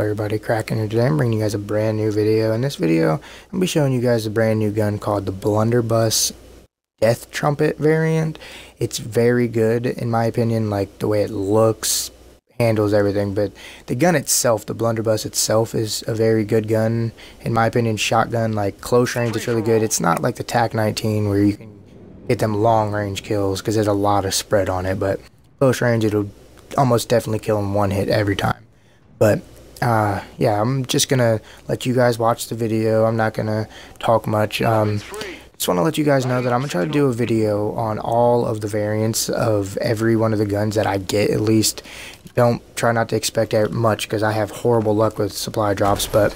everybody Kraken here today. I'm bringing you guys a brand new video. In this video, to be showing you guys a brand new gun called the Blunderbuss Death Trumpet variant. It's very good in my opinion, like the way it looks, handles everything, but the gun itself, the Blunderbuss itself is a very good gun. In my opinion, shotgun, like close range, it's really good. It's not like the TAC-19 where you can get them long range kills because there's a lot of spread on it, but close range, it'll almost definitely kill in one hit every time. But uh, yeah, I'm just gonna let you guys watch the video. I'm not gonna talk much. Um, just want to let you guys know that I'm gonna try to do a video on all of the variants of every one of the guns that I get. At least, don't try not to expect much because I have horrible luck with supply drops. But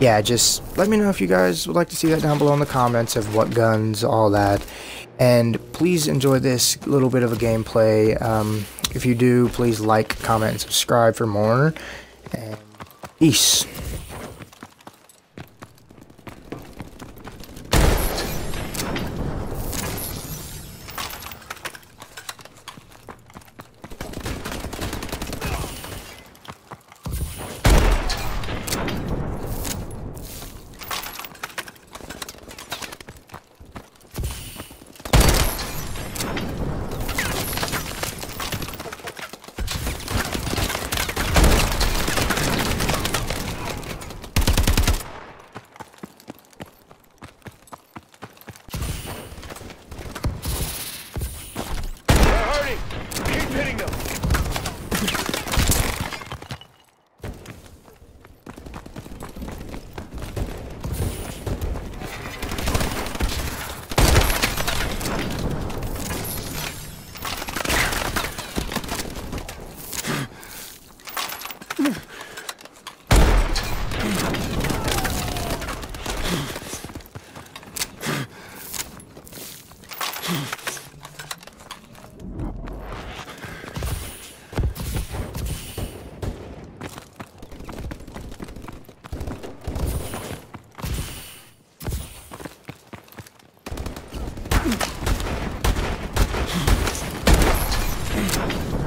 yeah, just let me know if you guys would like to see that down below in the comments of what guns, all that. And please enjoy this little bit of a gameplay. Um, if you do, please like, comment, and subscribe for more. And peace. Hmm.